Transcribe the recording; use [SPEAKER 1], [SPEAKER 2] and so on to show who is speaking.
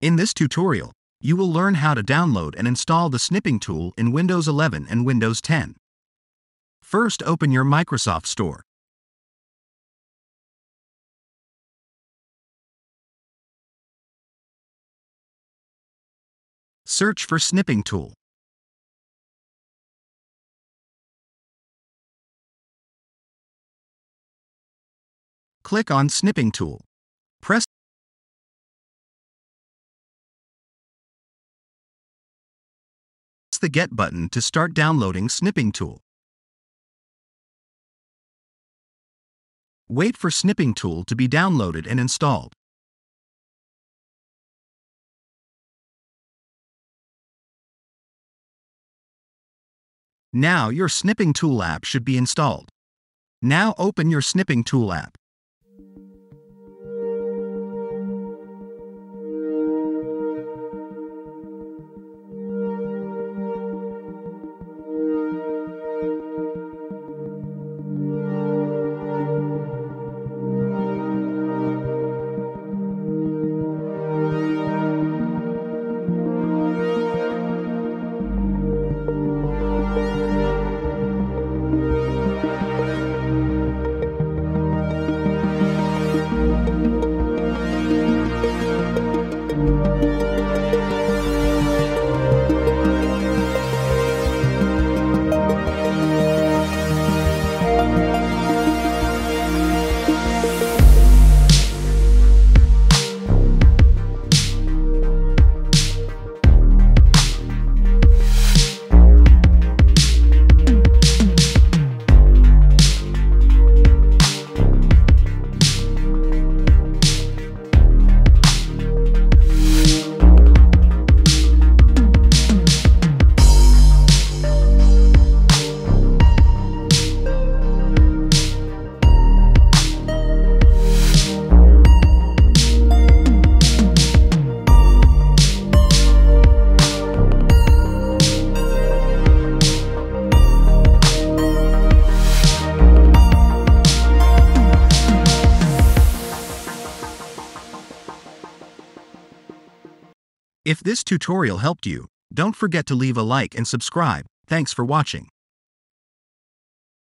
[SPEAKER 1] In this tutorial, you will learn how to download and install the snipping tool in Windows 11 and Windows 10. First open your Microsoft Store. Search for Snipping Tool. Click on Snipping Tool. The Get button to start downloading Snipping Tool. Wait for Snipping Tool to be downloaded and installed. Now your Snipping Tool app should be installed. Now open your Snipping Tool app. If this tutorial helped you, don't forget to leave a like and subscribe. Thanks for watching.